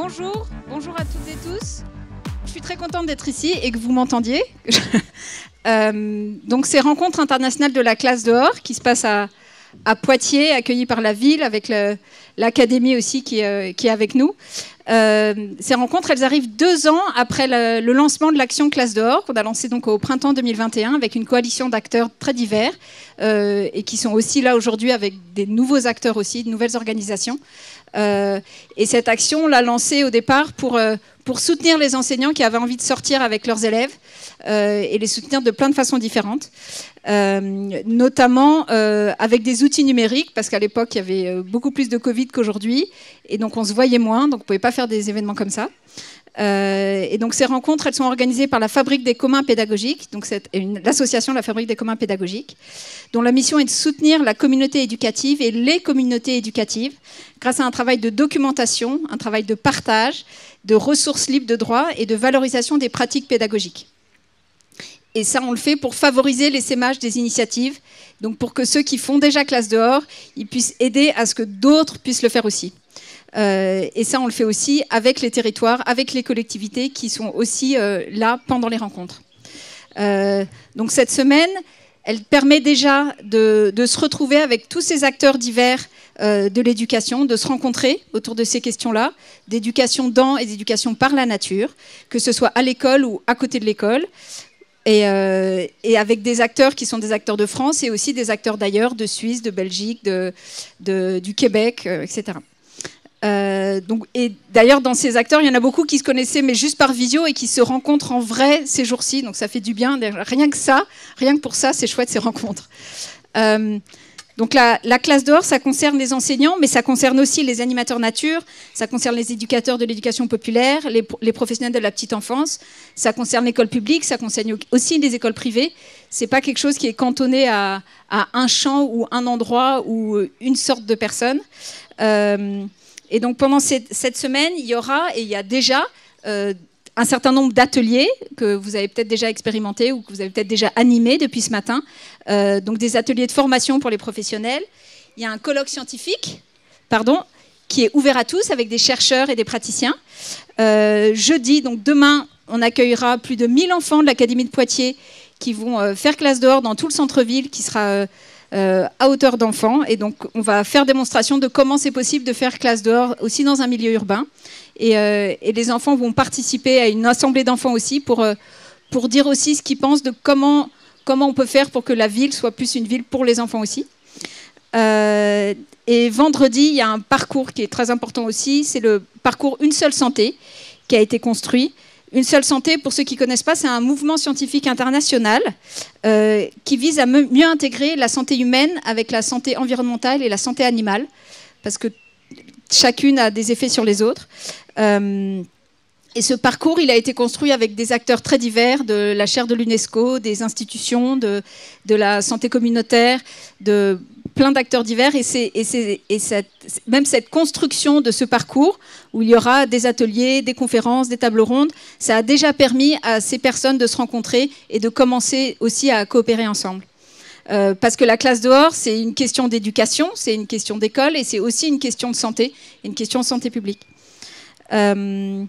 Bonjour, bonjour à toutes et tous. Je suis très contente d'être ici et que vous m'entendiez. Euh, donc c'est Rencontre internationale de la classe dehors qui se passe à, Poitiers, accueillie par la ville, avec l'académie aussi qui, euh, qui, est avec nous. Euh, ces rencontres, elles arrivent deux ans après le, lancement de l'action Classe dehors, qu'on a lancé donc au printemps 2021 avec une coalition d'acteurs très divers et qui sont aussi là aujourd'hui avec des nouveaux acteurs aussi, de nouvelles organisations. Euh, et cette action, on l'a lancée au départ pour, euh, pour soutenir les enseignants qui avaient envie de sortir avec leurs élèves euh, et les soutenir de plein de façons différentes, notamment avec des outils numériques, parce qu'à l'époque, il y avait beaucoup plus de Covid qu'aujourd'hui, et donc on se voyait moins, donc on ne pouvait pas faire des événements comme ça. Euh, et donc ces rencontres, elles sont organisées par la Fabrique des communs pédagogiques, donc c'est l'association La Fabrique des communs pédagogiques, dont la mission est de soutenir la communauté éducative et les communautés éducatives grâce à un travail de documentation, un travail de partage, de ressources libres de droit et de valorisation des pratiques pédagogiques. Et ça, on le fait pour favoriser l'essaimage des initiatives, donc pour que ceux qui font déjà classe dehors, ils puissent aider à ce que d'autres puissent le faire aussi. Euh, et ça, on le fait aussi avec les territoires, avec les collectivités qui sont aussi euh, là pendant les rencontres. Euh, donc cette semaine, elle permet déjà de, se retrouver avec tous ces acteurs divers de l'éducation, de se rencontrer autour de ces questions-là, d'éducation dans et d'éducation par la nature, que ce soit à l'école ou à côté de l'école. Et, avec des acteurs qui sont des acteurs de France et aussi des acteurs d'ailleurs, de Suisse, de Belgique, du Québec, etc. Euh, donc, et d'ailleurs, dans ces acteurs, il y en a beaucoup qui se connaissaient, mais juste par visio, et qui se rencontrent en vrai ces jours-ci. Donc, ça fait du bien. Rien que ça, rien que pour ça, c'est chouette ces rencontres. Euh, donc, la, classe dehors, ça concerne les enseignants, mais ça concerne aussi les animateurs nature, ça concerne les éducateurs de l'éducation populaire, les, professionnels de la petite enfance, ça concerne l'école publique, ça concerne aussi les écoles privées. C'est pas quelque chose qui est cantonné à, un champ ou un endroit ou une sorte de personne. Euh, et donc pendant cette, semaine, il y aura, et il y a déjà, euh, un certain nombre d'ateliers que vous avez peut-être déjà expérimentés ou que vous avez peut-être déjà animés depuis ce matin. Euh, donc des ateliers de formation pour les professionnels. Il y a un colloque scientifique, pardon, qui est ouvert à tous avec des chercheurs et des praticiens. Euh, jeudi, donc demain, on accueillera plus de 1000 enfants de l'Académie de Poitiers qui vont faire classe dehors dans tout le centre-ville qui sera à hauteur d'enfants. Et donc, on va faire démonstration de comment c'est possible de faire classe dehors aussi dans un milieu urbain. Et, euh, les enfants vont participer à une assemblée d'enfants aussi pour, euh, pour dire aussi ce qu'ils pensent de comment, comment on peut faire pour que la ville soit plus une ville pour les enfants aussi. et vendredi, il y a un parcours qui est très important aussi, c'est le parcours Une seule santé qui a été construit une seule santé, pour ceux qui ne connaissent pas, c'est un mouvement scientifique international euh, qui vise à mieux intégrer la santé humaine avec la santé environnementale et la santé animale, parce que chacune a des effets sur les autres. Euh, et ce parcours, il a été construit avec des acteurs très divers, de la chaire de l'UNESCO, des institutions, de, de, la santé communautaire, de plein d'acteurs divers. Et, c'est, et, cette, même cette construction de ce parcours, où il y aura des ateliers, des conférences, des tables rondes, ça a déjà permis à ces personnes de se rencontrer et de commencer aussi à coopérer ensemble. Euh, parce que la classe dehors, c'est une question d'éducation, c'est une question d'école et c'est aussi une question de santé, une question de santé publique. Euh,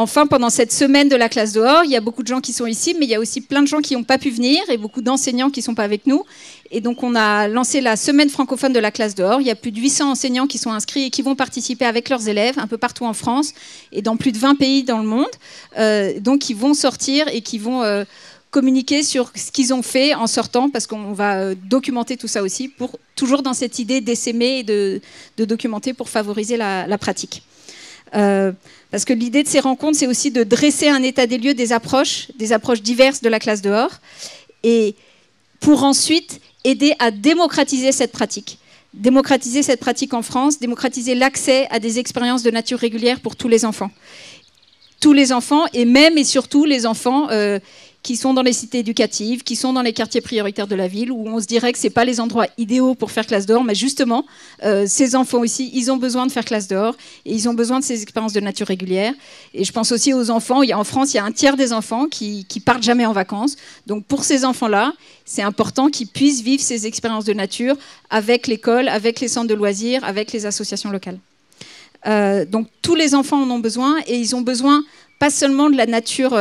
Enfin, pendant cette semaine de la classe dehors, il y a beaucoup de gens qui sont ici, mais il y a aussi plein de gens qui n'ont pas pu venir et beaucoup d'enseignants qui ne sont pas avec nous. Et donc, on a lancé la semaine francophone de la classe dehors. Il y a plus de 800 enseignants qui sont inscrits et qui vont participer avec leurs élèves un peu partout en France et dans plus de 20 pays dans le monde. Euh, donc, ils vont sortir et qui vont euh, communiquer sur ce qu'ils ont fait en sortant, parce qu'on va euh, documenter tout ça aussi, pour toujours dans cette idée d'essaimer et de, documenter pour favoriser la, la pratique. Euh, parce que l'idée de ces rencontres, c'est aussi de dresser un état des lieux des approches, des approches diverses de la classe dehors, et pour ensuite aider à démocratiser cette pratique. Démocratiser cette pratique en France, démocratiser l'accès à des expériences de nature régulière pour tous les enfants. Tous les enfants, et même et surtout les enfants euh, qui sont dans les cités éducatives, qui sont dans les quartiers prioritaires de la ville, où on se dirait que ce pas les endroits idéaux pour faire classe dehors, mais justement, euh, ces enfants aussi, ils ont besoin de faire classe dehors, et ils ont besoin de ces expériences de nature régulière. Et je pense aussi aux enfants, il y a, en France, il y a un tiers des enfants qui, qui partent jamais en vacances. Donc pour ces enfants-là, c'est important qu'ils puissent vivre ces expériences de nature avec l'école, avec les centres de loisirs, avec les associations locales. donc tous les enfants en ont besoin et ils ont besoin pas seulement de la nature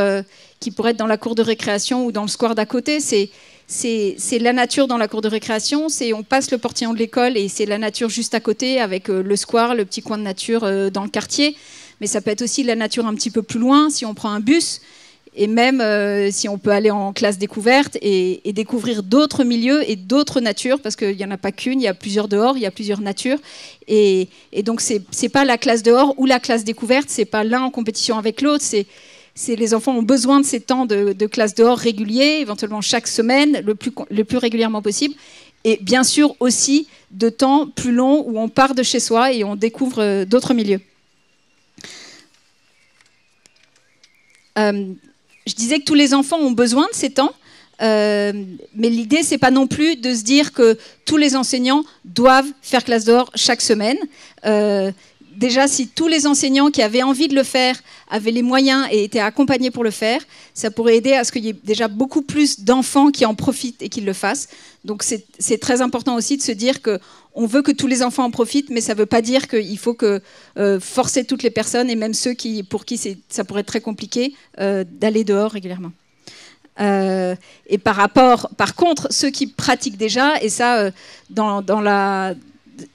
qui pourrait être dans la cour de récréation ou dans le square d'à côté, c'est la nature dans la cour de récréation, c'est on passe le portillon de l'école et c'est la nature juste à côté avec le square, le petit coin de nature dans le quartier. Mais ça peut être aussi la nature un petit peu plus loin si on prend un bus et même euh, si on peut aller en classe découverte et, découvrir d'autres milieux et d'autres natures, parce qu'il n'y en a pas qu'une, il y a plusieurs dehors, il y a plusieurs natures. Et, donc, ce n'est pas la classe dehors ou la classe découverte, c'est pas l'un en compétition avec l'autre, les enfants ont besoin de ces temps de, classe dehors réguliers, éventuellement chaque semaine, le plus, régulièrement possible. Et bien sûr aussi de temps plus long où on part de chez soi et on découvre euh, d'autres milieux. Euh, je disais que tous les enfants ont besoin de ces temps, euh, mais l'idée, c'est pas non plus de se dire que tous les enseignants doivent faire classe d'or chaque semaine. Déjà, si tous les enseignants qui avaient envie de le faire avaient les moyens et étaient accompagnés pour le faire, ça pourrait aider à ce qu'il y ait déjà beaucoup plus d'enfants qui en profitent et qui le fassent. Donc c'est très important aussi de se dire que on veut que tous les enfants en profitent, mais ça ne veut pas dire qu'il faut euh, forcer toutes les personnes et même ceux qui, pour qui ça pourrait être très compliqué euh, d'aller dehors régulièrement. Euh, et par rapport, par contre, ceux qui pratiquent déjà, et ça, dans, la,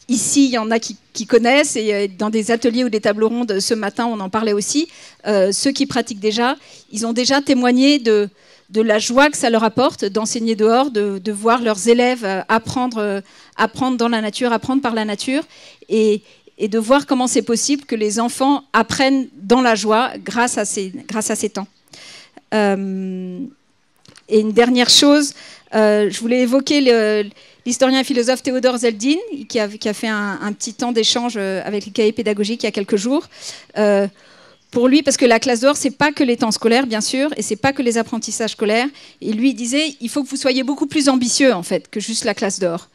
ici, il y en a qui, connaissent, et dans des ateliers ou des tables rondes ce matin, on en parlait aussi, ceux qui pratiquent déjà, ils ont déjà témoigné de, la joie que ça leur apporte d'enseigner dehors, de, voir leurs élèves euh, apprendre, euh, apprendre dans la nature, apprendre par la nature, et, de voir comment c'est possible que les enfants apprennent dans la joie grâce à ces, temps. Euh, et une dernière chose, je voulais évoquer l'historien et philosophe Théodore Zeldin, qui a, fait un, petit temps d'échange avec les cahiers pédagogiques il y a quelques jours pour lui, parce que la classe d'or, c'est pas que les temps scolaires, bien sûr, et c'est pas que les apprentissages scolaires. Et lui il disait, il faut que vous soyez beaucoup plus ambitieux, en fait, que juste la classe d'or.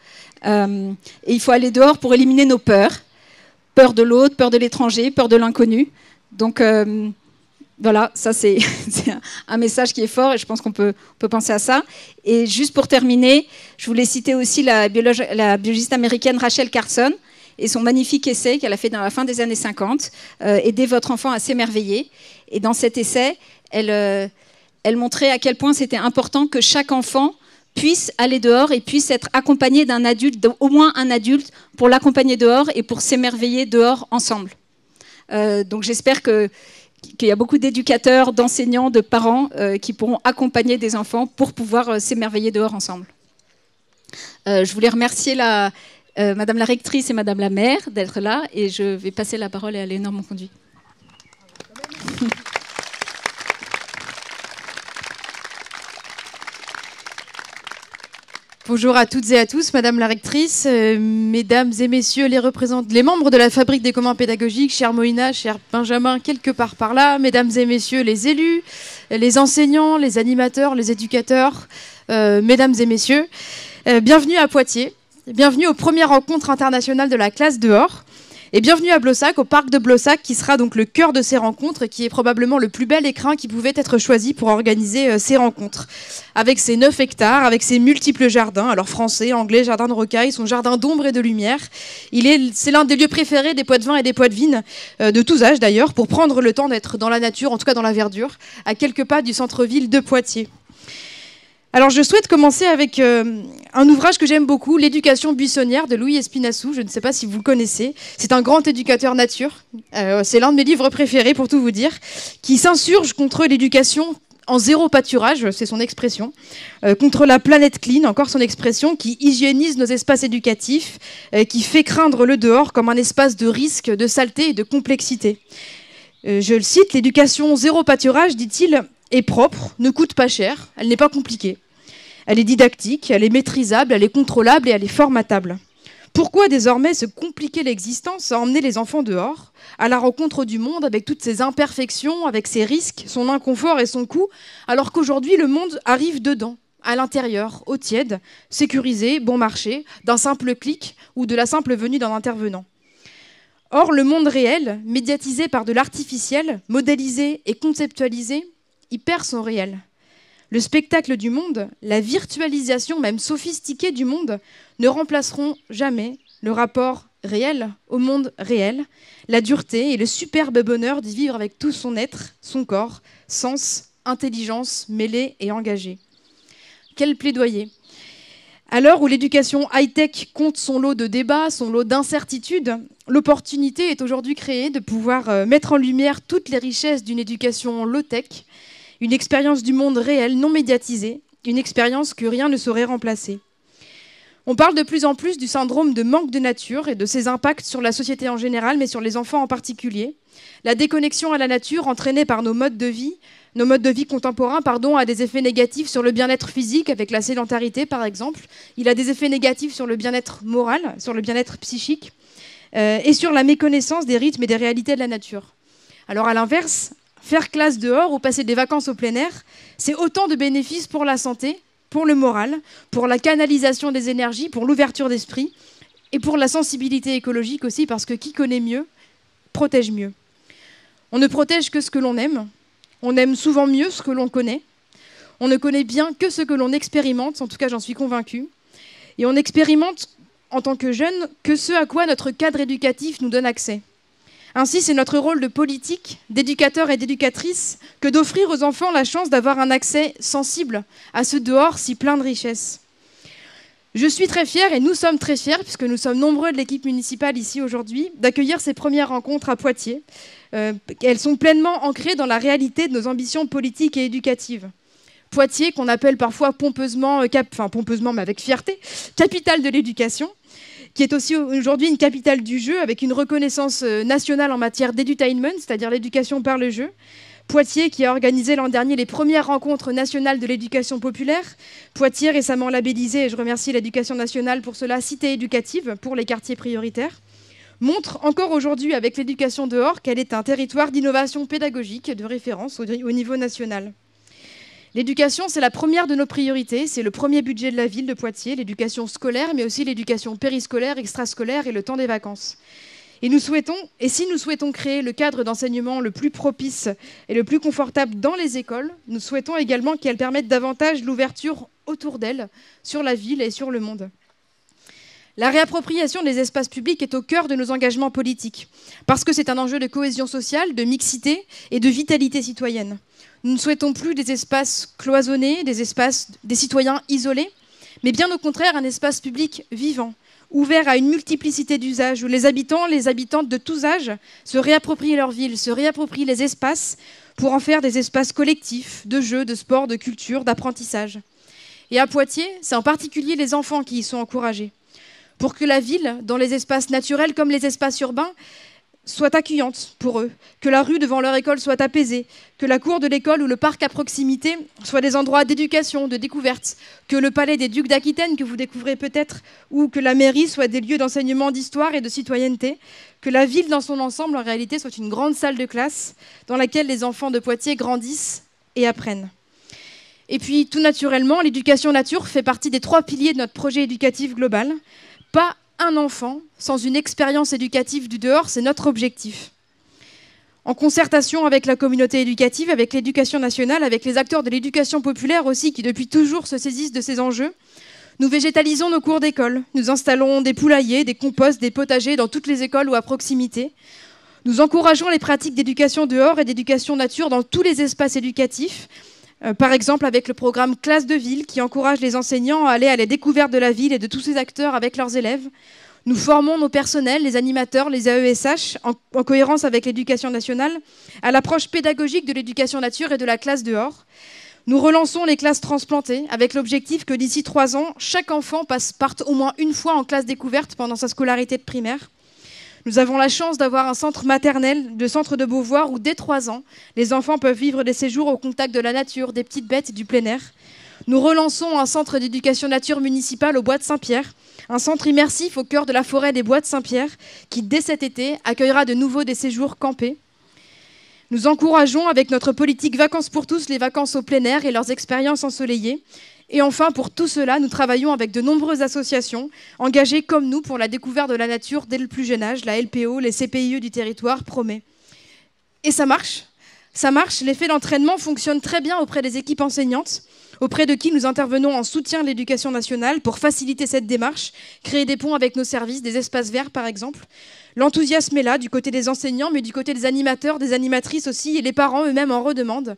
Euh, et il faut aller dehors pour éliminer nos peurs. Peur de l'autre, peur de l'étranger, peur de l'inconnu. Donc, euh, voilà, ça c'est un message qui est fort et je pense qu'on peut, peut, penser à ça. Et juste pour terminer, je voulais citer aussi la, biologiste américaine Rachel Carson, et son magnifique essai qu'elle a fait dans la fin des années 50, euh, Aider votre enfant à s'émerveiller. Et dans cet essai, elle, euh, elle montrait à quel point c'était important que chaque enfant puisse aller dehors et puisse être accompagné d'un adulte, au moins un adulte, pour l'accompagner dehors et pour s'émerveiller dehors ensemble. Euh, donc j'espère que qu'il y a beaucoup d'éducateurs, d'enseignants, de parents qui pourront accompagner des enfants pour pouvoir s'émerveiller dehors ensemble. je voulais remercier la, euh, Madame la rectrice et Madame la maire d'être là et je vais passer la parole à Léonore Monconduit. Bonjour à toutes et à tous, Madame la rectrice, euh, Mesdames et Messieurs les les membres de la Fabrique des communs pédagogiques, cher Moïna, cher Benjamin, quelque part par là, Mesdames et Messieurs les élus, les enseignants, les animateurs, les éducateurs, euh, Mesdames et Messieurs, bienvenue à Poitiers. Bienvenue aux premières rencontres internationales de la classe dehors. Et bienvenue à Blossac, au parc de Blossac, qui sera donc le cœur de ces rencontres, qui est probablement le plus bel écrin qui pouvait être choisi pour organiser euh, ces rencontres. Avec ses 9 hectares, avec ses multiples jardins, alors français, anglais, jardin de rocaille, son jardin d'ombre et de lumière. Il est, c'est l'un des lieux préférés des Poitvins et des Poitvines, euh, de tous âges d'ailleurs, pour prendre le temps d'être dans la nature, en tout cas dans la verdure, à quelques pas du centre-ville de Poitiers. Alors je souhaite commencer avec euh, un ouvrage que j'aime beaucoup, L'éducation buissonnière de Louis Espinassou. Je ne sais pas si vous le connaissez. C'est un grand éducateur nature. Euh, c'est l'un de mes livres préférés pour tout vous dire, qui s'insurge contre l'éducation en zéro pâturage, c'est son expression, euh, contre la planète clean, encore son expression, qui hygiénise nos espaces éducatifs, qui fait craindre le dehors comme un espace de risque, de saleté et de complexité. je le cite, l'éducation zéro pâturage, dit-il, est propre, ne coûte pas cher, elle n'est pas compliquée. Elle est didactique, elle est maîtrisable, elle est contrôlable et elle est formatable. Pourquoi désormais se compliquer l'existence à emmener les enfants dehors, à la rencontre du monde avec toutes ses imperfections, avec ses risques, son inconfort et son coût, alors qu'aujourd'hui le monde arrive dedans, à l'intérieur, au tiède, sécurisé, bon marché, d'un simple clic ou de la simple venue d'un intervenant? Or, le monde réel, médiatisé par de l'artificiel, modélisé et conceptualisé, il perd son réel. Le spectacle du monde, la virtualisation même sophistiquée du monde, ne remplaceront jamais le rapport réel, au monde réel, la dureté et le superbe bonheur d'y vivre avec tout son être, son corps, sens, intelligence mêlée et engagée. Quel plaidoyer à l'heure où l'éducation high-tech compte son lot de débats, son lot d'incertitudes, l'opportunité est aujourd'hui créée de pouvoir euh, mettre en lumière toutes les richesses d'une éducation low-tech, une expérience du monde réel non médiatisée, une expérience que rien ne saurait remplacer. On parle de plus en plus du syndrome de manque de nature et de ses impacts sur la société en général, mais sur les enfants en particulier. La déconnexion à la nature entraînée par nos modes de vie nos modes de vie contemporains pardon, a des effets négatifs sur le bien-être physique, avec la sédentarité par exemple. Il a des effets négatifs sur le bien-être moral, sur le bien-être psychique, euh, et sur la méconnaissance des rythmes et des réalités de la nature. Alors à l'inverse, faire classe dehors ou passer des vacances au plein air, c'est autant de bénéfices pour la santé, pour le moral, pour la canalisation des énergies, pour l'ouverture d'esprit, et pour la sensibilité écologique aussi, parce que qui connaît mieux, protège mieux. On ne protège que ce que l'on aime, on aime souvent mieux ce que l'on connaît. On ne connaît bien que ce que l'on expérimente, en tout cas j'en suis convaincue. Et on expérimente en tant que jeune que ce à quoi notre cadre éducatif nous donne accès. Ainsi, c'est notre rôle de politique, d'éducateur et d'éducatrice que d'offrir aux enfants la chance d'avoir un accès sensible à ce dehors si plein de richesses. Je suis très fière et nous sommes très fiers, puisque nous sommes nombreux de l'équipe municipale ici aujourd'hui, d'accueillir ces premières rencontres à Poitiers. Euh, elles sont pleinement ancrées dans la réalité de nos ambitions politiques et éducatives. Poitiers, qu'on appelle parfois pompeusement, euh, enfin pompeusement mais avec fierté, capitale de l'éducation, qui est aussi aujourd'hui une capitale du jeu, avec une reconnaissance euh, nationale en matière d'édutainment, c'est-à-dire l'éducation par le jeu. Poitiers qui a organisé l'an dernier les premières rencontres nationales de l'éducation populaire. Poitiers récemment labellisé, et je remercie l'éducation nationale pour cela, cité éducative pour les quartiers prioritaires montre encore aujourd'hui avec l'éducation dehors qu'elle est un territoire d'innovation pédagogique de référence au niveau national. L'éducation, c'est la première de nos priorités, c'est le premier budget de la ville de Poitiers, l'éducation scolaire, mais aussi l'éducation périscolaire, extrascolaire et le temps des vacances. Et si nous souhaitons créer le cadre d'enseignement le plus propice et le plus confortable dans les écoles, nous souhaitons également qu'elles permettent davantage l'ouverture autour d'elles sur la ville et sur le monde. La réappropriation des espaces publics est au cœur de nos engagements politiques, parce que c'est un enjeu de cohésion sociale, de mixité et de vitalité citoyenne. Nous ne souhaitons plus des espaces cloisonnés, des espaces des citoyens isolés, mais bien au contraire un espace public vivant, ouvert à une multiplicité d'usages, où les habitants, les habitantes de tous âges se réapproprient leur ville, se réapproprient les espaces pour en faire des espaces collectifs, de jeux, de sport, de culture, d'apprentissage. Et à Poitiers, c'est en particulier les enfants qui y sont encouragés, pour que la ville, dans les espaces naturels comme les espaces urbains, soit accueillante pour eux, que la rue devant leur école soit apaisée, que la cour de l'école ou le parc à proximité soient des endroits d'éducation, de découverte, que le palais des ducs d'Aquitaine que vous découvrez peut-être, ou que la mairie soit des lieux d'enseignement d'histoire et de citoyenneté, que la ville dans son ensemble en réalité soit une grande salle de classe dans laquelle les enfants de Poitiers grandissent et apprennent. Et puis, tout naturellement, l'éducation nature fait partie des trois piliers de notre projet éducatif global. Pas un enfant sans une expérience éducative du dehors, c'est notre objectif. En concertation avec la communauté éducative, avec l'éducation nationale, avec les acteurs de l'éducation populaire aussi, qui depuis toujours se saisissent de ces enjeux, nous végétalisons nos cours d'école. Nous installons des poulaillers, des composts, des potagers dans toutes les écoles ou à proximité. Nous encourageons les pratiques d'éducation dehors et d'éducation nature dans tous les espaces éducatifs, par exemple avec le programme Classe de ville qui encourage les enseignants à aller à la découverte de la ville et de tous ses acteurs avec leurs élèves. Nous formons nos personnels, les animateurs, les AESH, en, en cohérence avec l'éducation nationale, à l'approche pédagogique de l'éducation nature et de la classe dehors. Nous relançons les classes transplantées avec l'objectif que d'ici trois ans, chaque enfant passe, parte au moins une fois en classe découverte pendant sa scolarité de primaire. Nous avons la chance d'avoir un centre maternel, de centre de Beauvoir, où dès 3 ans, les enfants peuvent vivre des séjours au contact de la nature, des petites bêtes et du plein air. Nous relançons un centre d'éducation nature municipal au Bois de Saint-Pierre, un centre immersif au cœur de la forêt des Bois de Saint-Pierre, qui dès cet été accueillera de nouveau des séjours campés. Nous encourageons avec notre politique Vacances pour tous les vacances au plein air et leurs expériences ensoleillées. Et enfin, pour tout cela, nous travaillons avec de nombreuses associations engagées comme nous pour la découverte de la nature dès le plus jeune âge, la LPO, les CPIE du territoire, promet. Et ça marche Ça marche, l'effet d'entraînement fonctionne très bien auprès des équipes enseignantes, auprès de qui nous intervenons en soutien de l'éducation nationale pour faciliter cette démarche, créer des ponts avec nos services, des espaces verts par exemple. L'enthousiasme est là du côté des enseignants, mais du côté des animateurs, des animatrices aussi, et les parents eux-mêmes en redemandent.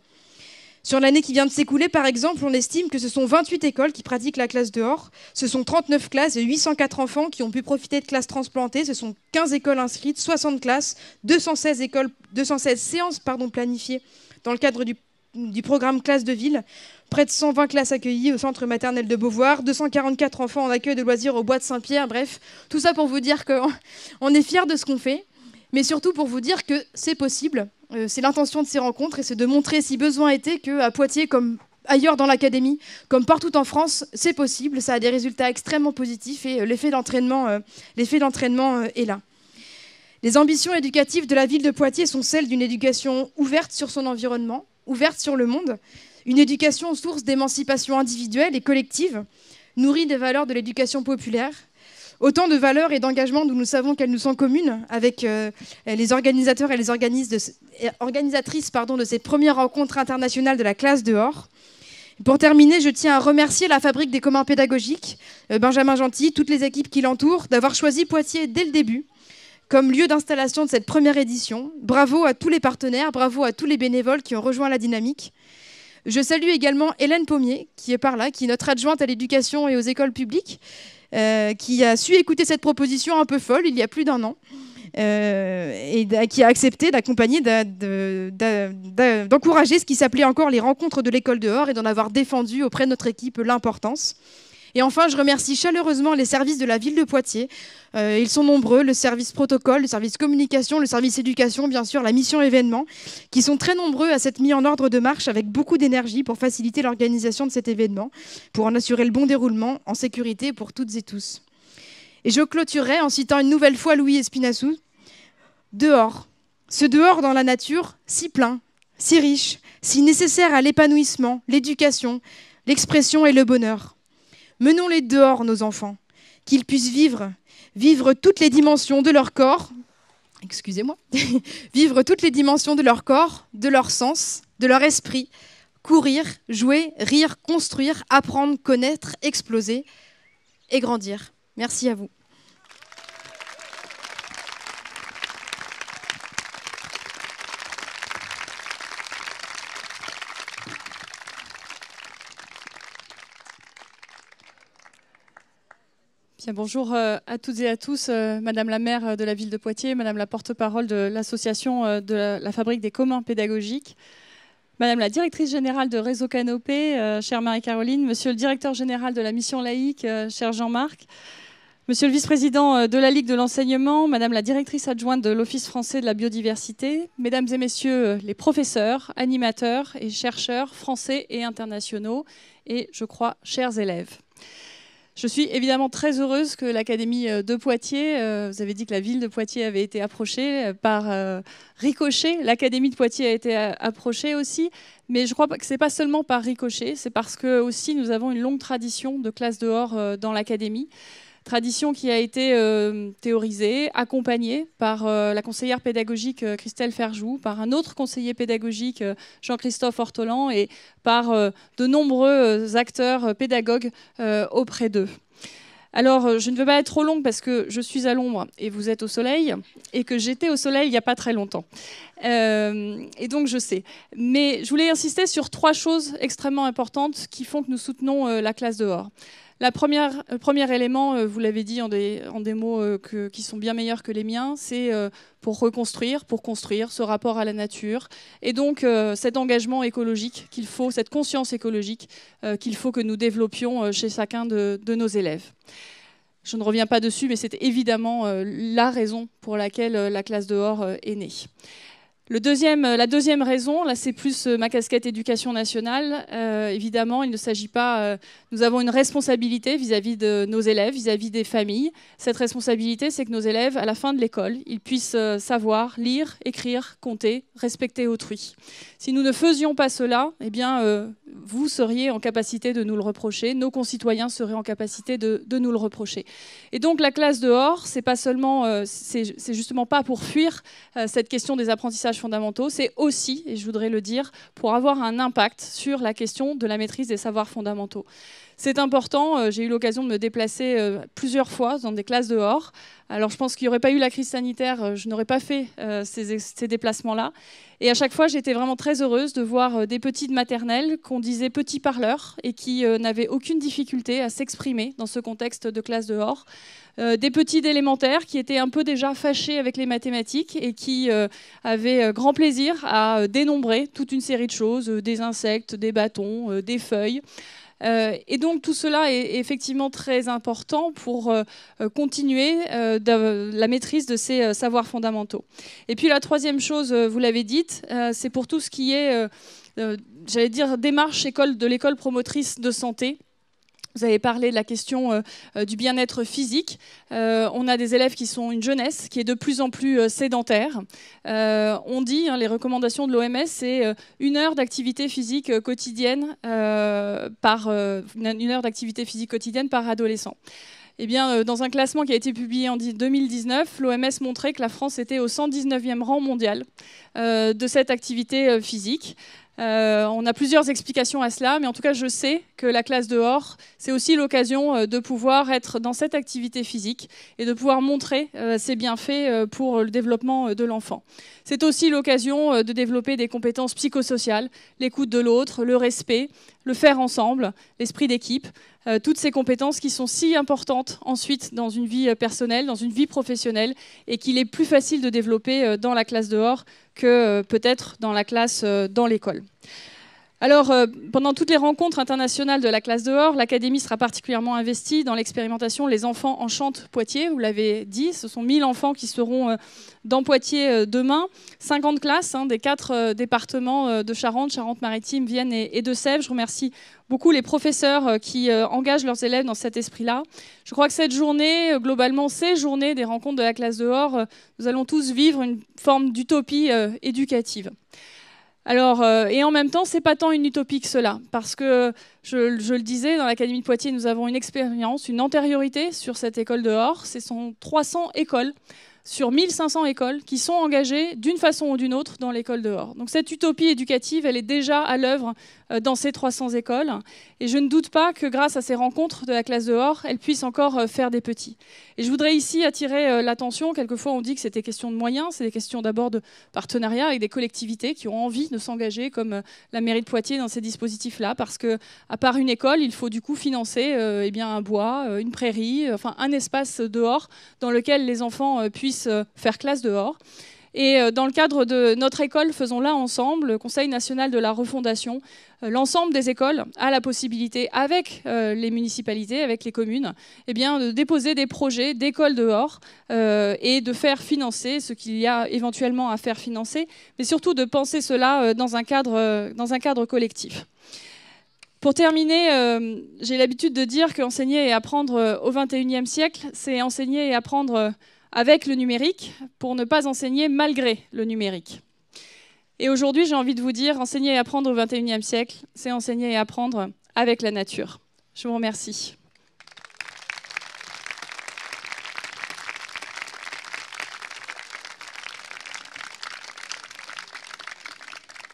Sur l'année qui vient de s'écouler, par exemple, on estime que ce sont 28 écoles qui pratiquent la classe dehors, ce sont 39 classes et 804 enfants qui ont pu profiter de classes transplantées, ce sont 15 écoles inscrites, 60 classes, 216, écoles, 216 séances planifiées dans le cadre du, du programme classe de ville, près de 120 classes accueillies au centre maternel de Beauvoir, 244 enfants en accueil de loisirs au bois de Saint-Pierre, bref, tout ça pour vous dire qu'on est fiers de ce qu'on fait, mais surtout pour vous dire que c'est possible, euh, c'est l'intention de ces rencontres et c'est de montrer, si besoin était, qu'à Poitiers, comme ailleurs dans l'académie, comme partout en France, c'est possible. Ça a des résultats extrêmement positifs et euh, l'effet d'entraînement, euh, est là. Les ambitions éducatives de la ville de Poitiers sont celles d'une éducation ouverte sur son environnement, ouverte sur le monde, une éducation source d'émancipation individuelle et collective, nourrie des valeurs de l'éducation populaire, Autant de valeurs et d'engagements dont nous savons qu'elles nous sont communes avec euh, les organisateurs et les organisatrices de ces premières rencontres internationales de la classe dehors. Pour terminer, je tiens à remercier la Fabrique des communs pédagogiques, euh, Benjamin Gentil, toutes les équipes qui l'entourent, d'avoir choisi Poitiers dès le début comme lieu d'installation de cette première édition. Bravo à tous les partenaires, bravo à tous les bénévoles qui ont rejoint la dynamique. Je salue également Hélène Pommier, qui est par là, qui est notre adjointe à l'éducation et aux écoles publiques, euh, qui a su écouter cette proposition un peu folle il y a plus d'un an. Euh, et qui a accepté d'accompagner, d'encourager ce qui s'appelait encore les rencontres de l'école dehors et d'en avoir défendu auprès de notre équipe l'importance. Et enfin, je remercie chaleureusement les services de la ville de Poitiers. Euh, ils sont nombreux, le service protocole, le service communication, le service éducation, bien sûr, la mission événement, qui sont très nombreux à cette mise en ordre de marche avec beaucoup d'énergie pour faciliter l'organisation de cet événement, pour en assurer le bon déroulement en sécurité pour toutes et tous. Et je clôturerai en citant une nouvelle fois Louis Espinassou. Dehors, ce dehors dans la nature, si plein, si riche, si nécessaire à l'épanouissement, l'éducation, l'expression et le bonheur. Menons-les dehors, nos enfants, qu'ils puissent vivre, vivre toutes les dimensions de leur corps, excusez-moi, vivre toutes les dimensions de leur corps, de leur sens, de leur esprit, courir, jouer, rire, construire, apprendre, connaître, exploser et grandir. Merci à vous. Bonjour euh, à toutes et à tous, euh, Madame la maire euh, de la ville de Poitiers, Madame la porte-parole de l'association de la Fabrique des communs pédagogiques, Madame la directrice générale de Réseau Canopé, chère Marie-Caroline, Monsieur le directeur général de la mission laïque, cher Jean-Marc, Monsieur le vice-président de la Ligue de l'enseignement, Madame la directrice adjointe de l'Office français de la biodiversité, Mesdames et Messieurs les professeurs, animateurs et chercheurs français et internationaux, et je crois chers élèves. Je suis évidemment très heureuse que l'Académie euh, de Poitiers, euh, vous avez dit que la ville de Poitiers avait été approchée euh, par ricochet, l'Académie de Poitiers a été approchée aussi, mais je crois que ce n'est pas seulement par ricochet, c'est parce que aussi nous avons une longue tradition de classe dehors dans l'Académie. Tradition qui a été euh, théorisée, accompagnée par euh, la conseillère pédagogique euh, Christelle Ferjou, par un autre conseiller pédagogique Jean-Christophe Ortolan et par de nombreux acteurs pédagogues auprès d'eux. Alors, je ne veux pas être trop longue parce que je suis à l'ombre et vous êtes au soleil, et que j'étais au soleil il n'y a pas très longtemps. et donc, je sais. Mais je voulais insister sur trois choses extrêmement importantes qui font que nous soutenons la classe dehors. La le premier élément, euh, vous l'avez dit en des, mots euh, qui sont bien meilleurs que les miens, c'est euh, pour reconstruire, pour construire ce rapport à la nature. Et donc cet engagement écologique qu'il faut, cette conscience écologique qu'il faut que nous développions chez chacun de, nos élèves. Je ne reviens pas dessus, mais c'est évidemment la raison pour laquelle la classe dehors est née. Euh, la deuxième raison, là c'est plus euh, ma casquette éducation nationale. Euh, évidemment, il ne s'agit pas. nous avons une responsabilité vis-à-vis de nos élèves, vis-à-vis des familles. Cette responsabilité, c'est que nos élèves, à la fin de l'école, ils puissent savoir lire, écrire, compter, respecter autrui. Si nous ne faisions pas cela, eh bien, vous seriez en capacité de nous le reprocher, nos concitoyens seraient en capacité de, nous le reprocher. Et donc la classe dehors, c'est pas seulement, euh, c'est justement pas pour fuir euh, cette question des apprentissages fondamentaux, c'est aussi, et je voudrais le dire, pour avoir un impact sur la question de la maîtrise des savoirs fondamentaux. C'est important. Euh, j'ai eu l'occasion de me déplacer plusieurs fois dans des classes dehors. Alors je pense qu'il n'y aurait pas eu la crise sanitaire, je n'aurais pas fait ces, déplacements-là. Et à chaque fois, j'étais vraiment très heureuse de voir des petits de maternelle qu'on disait petits parleurs et qui n'avaient aucune difficulté à s'exprimer dans ce contexte de classe dehors. des petits d'élémentaire qui étaient un peu déjà fâchés avec les mathématiques et qui avaient grand plaisir à dénombrer toute une série de choses, des insectes, des bâtons, des feuilles. Euh, et donc tout cela est effectivement très important pour euh, continuer euh, la maîtrise de ces savoirs fondamentaux. Et puis la troisième chose, vous l'avez dite, c'est pour tout ce qui est, j'allais dire, démarche école de l'école promotrice de santé. Vous avez parlé de la question euh, euh, du bien-être physique. Euh, on a des élèves qui sont une jeunesse qui est de plus en plus sédentaire. on dit, hein, les recommandations de l'OMS, c'est une heure d'activité physique quotidienne par une heure d'activité physique quotidienne par adolescent. Eh bien, dans un classement qui a été publié en 2019, l'OMS montrait que la France était au 119e rang mondial de cette activité physique. Euh, on a plusieurs explications à cela, mais en tout cas, je sais que la classe dehors, c'est aussi l'occasion euh, de pouvoir être dans cette activité physique et de pouvoir montrer euh, ses bienfaits pour le développement de l'enfant. C'est aussi l'occasion de développer des compétences psychosociales, l'écoute de l'autre, le respect, le faire ensemble, l'esprit d'équipe, toutes ces compétences qui sont si importantes ensuite dans une vie personnelle, dans une vie professionnelle, et qu'il est plus facile de développer dans la classe dehors que euh, peut-être dans la classe euh, dans l'école. Alors, euh, pendant toutes les rencontres internationales de la classe dehors, l'Académie sera particulièrement investie dans l'expérimentation Les enfants enchantent Poitiers. Vous l'avez dit, ce sont 1000 enfants qui seront dans Poitiers demain. 50 classes hein, des quatre départements de Charente, Charente-Maritime, Vienne et, et de Sèvres. Je remercie beaucoup les professeurs qui engagent leurs élèves dans cet esprit-là. Je crois que cette journée, globalement, ces journées des rencontres de la classe dehors, nous allons tous vivre une forme d'utopie éducative. Alors, euh, et en même temps, c'est pas tant une utopie que cela, parce que je, le disais, dans l'Académie de Poitiers, nous avons une expérience, une antériorité sur cette école dehors. Ce sont 300 écoles sur 1500 écoles qui sont engagées d'une façon ou d'une autre dans l'école dehors. Donc cette utopie éducative, elle est déjà à l'œuvre dans ces 300 écoles. Et je ne doute pas que grâce à ces rencontres de la classe dehors, elle puisse encore euh, faire des petits. Et je voudrais ici attirer euh, l'attention. Quelquefois, on dit que c'était question de moyens. C'est des questions d'abord de partenariat avec des collectivités qui ont envie de s'engager, comme la mairie de Poitiers, dans ces dispositifs-là. Parce que, à part une école, il faut du coup financer eh bien, un bois, une prairie, enfin un espace dehors dans lequel les enfants puissent faire classe dehors. Et euh, dans le cadre de notre école, faisons-la ensemble, le Conseil national de la refondation, euh, l'ensemble des écoles a la possibilité, avec euh, les municipalités, avec les communes, eh bien, de déposer des projets d'école dehors et de faire financer ce qu'il y a éventuellement à faire financer, mais surtout de penser cela dans un cadre, dans un cadre collectif. Pour terminer, j'ai l'habitude de dire qu'enseigner et apprendre au XXIe siècle, c'est enseigner et apprendre avec le numérique pour ne pas enseigner malgré le numérique. Et aujourd'hui, j'ai envie de vous dire, enseigner et apprendre au XXIe siècle, c'est enseigner et apprendre avec la nature. Je vous remercie.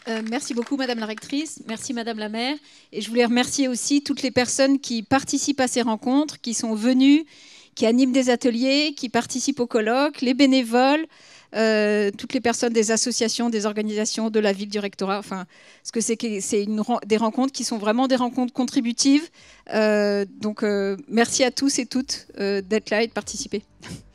Euh, merci beaucoup, Madame la rectrice. Merci, Madame la maire. Et je voulais remercier aussi toutes les personnes qui participent à ces rencontres, qui sont venues qui animent des ateliers, qui participent au colloque, les bénévoles, euh, toutes les personnes des associations, des organisations de la ville, du rectorat. Enfin, ce que c'est c'est des rencontres qui sont vraiment des rencontres contributives. Euh, donc, euh, merci à tous et toutes d'être là et de participer.